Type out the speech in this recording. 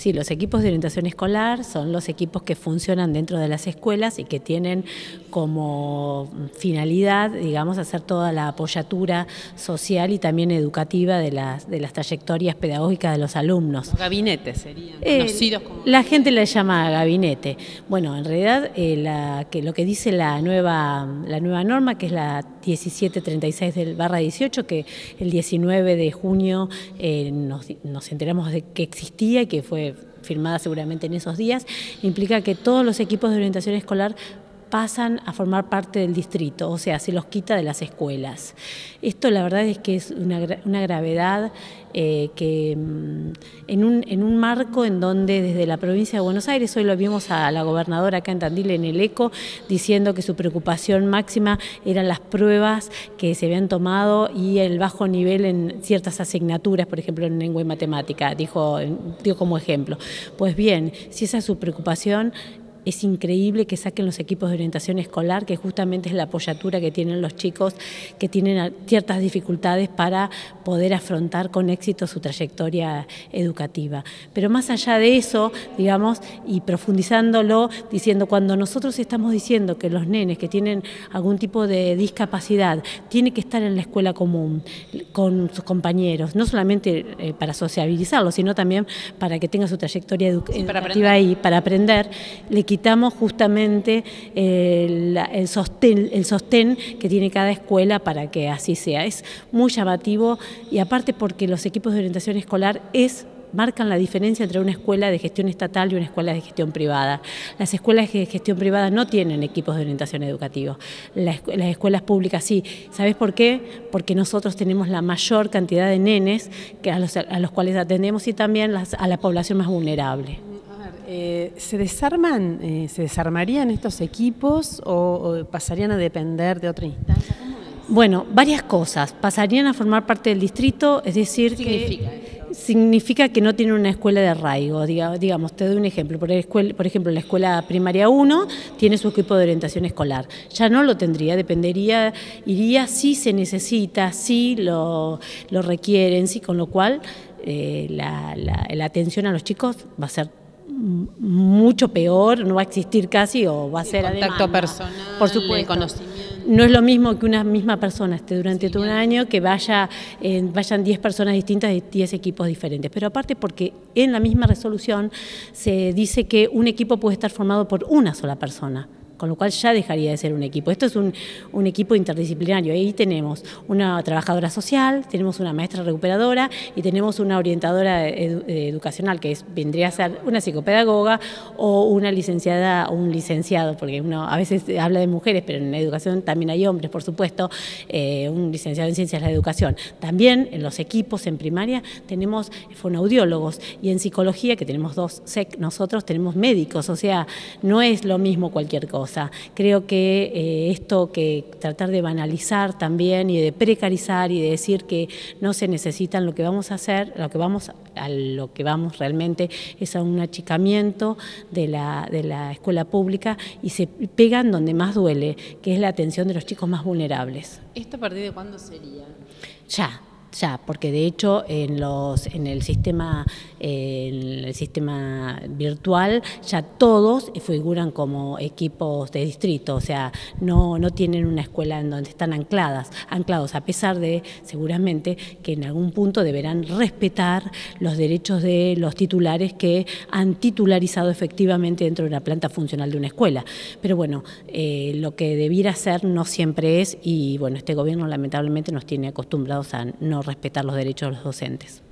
Sí, los equipos de orientación escolar son los equipos que funcionan dentro de las escuelas y que tienen como finalidad, digamos, hacer toda la apoyatura social y también educativa de las, de las trayectorias pedagógicas de los alumnos. Gabinete serían Eh, conocidos como... La gente le llama gabinete. Bueno, en realidad eh, la, que lo que dice la nueva, la nueva norma, que es la 1736 del barra 18, que el 19 de junio eh, nos, nos enteramos de que existía y que fue firmada seguramente en esos días, implica que todos los equipos de orientación escolar pasan a formar parte del distrito, o sea, se los quita de las escuelas. Esto la verdad es que es una, una gravedad eh, que mm, en un, en un marco en donde desde la provincia de Buenos Aires, hoy lo vimos a la gobernadora acá en Tandil en el ECO, diciendo que su preocupación máxima eran las pruebas que se habían tomado y el bajo nivel en ciertas asignaturas, por ejemplo en lengua y matemática, dijo, dio como ejemplo. Pues bien, si esa es su preocupación, es increíble que saquen los equipos de orientación escolar, que justamente es la apoyatura que tienen los chicos que tienen ciertas dificultades para poder afrontar con éxito su trayectoria educativa. Pero más allá de eso, digamos, y profundizándolo, diciendo, cuando nosotros estamos diciendo que los nenes que tienen algún tipo de discapacidad tienen que estar en la escuela común con sus compañeros, no solamente eh, para sociabilizarlos, sino también para que tenga su trayectoria edu- Sí, para educativa ahí, para aprender, le quitamos justamente el, el sostén, que tiene cada escuela para que así sea. Es muy llamativo y aparte porque los equipos de orientación escolar es marcan la diferencia entre una escuela de gestión estatal y una escuela de gestión privada. Las escuelas de gestión privada no tienen equipos de orientación educativa. Las, escu- las escuelas públicas sí. ¿Sabes por qué? Porque nosotros tenemos la mayor cantidad de nenes a, los, cuales atendemos y también a la población más vulnerable. Eh, ¿Se desarman, eh, se desarmarían estos equipos o, o pasarían a depender de otra instancia? ¿Cómo es? Bueno, varias cosas. Pasarían a formar parte del distrito, es decir, ¿Qué que significa esto? significa que no tienen una escuela de arraigo. Diga- digamos, te doy un ejemplo. Por, escuela- por ejemplo, la escuela primaria 1 tiene su equipo de orientación escolar. Ya no lo tendría, dependería, iría si se necesita, si lo, lo requieren, sí, con lo cual eh, la, la- la atención a los chicos va a ser mucho peor, no va a existir casi o va a ser a contacto personal, por supuesto. conocimiento. No es lo mismo que una misma persona esté durante todo un año que vaya eh, vayan 10 personas distintas de 10 equipos diferentes. Pero aparte porque en la misma resolución se dice que un equipo puede estar formado por una sola persona con lo cual ya dejaría de ser un equipo. Esto es un, equipo interdisciplinario. Ahí tenemos una trabajadora social, tenemos una maestra recuperadora y tenemos una orientadora edu- educacional, que vendría a ser una psicopedagoga o una licenciada o un licenciado, porque uno a veces habla de mujeres, pero en la educación también hay hombres, por supuesto, eh, un licenciado en ciencias de la educación. También en los equipos en primaria tenemos fonaudiólogos y en psicología, que tenemos dos SEC, nosotros tenemos médicos, o sea, no es lo mismo cualquier cosa. Creo que eh, esto que tratar de banalizar también y de precarizar y de decir que no se necesitan lo que vamos a hacer, lo que vamos a lo que vamos realmente es a un achicamiento de la, de la escuela pública y se pegan donde más duele, que es la atención de los chicos más vulnerables. ¿Esto a partir de cuándo sería? Ya, ya, porque de hecho en los en el sistema en el sistema virtual ya todos figuran como equipos de distrito, o sea, no no tienen una escuela en donde están ancladas, anclados a pesar de seguramente que en algún punto deberán respetar los derechos de los titulares que han titularizado efectivamente dentro de una planta funcional de una escuela. Pero bueno, eh, lo que debiera ser no siempre es y bueno, este gobierno lamentablemente nos tiene acostumbrados a respetar los derechos de los docentes.